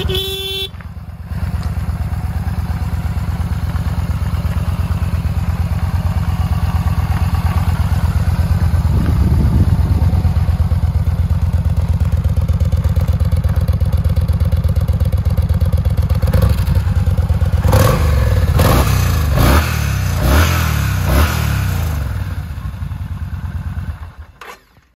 Mm-hmm.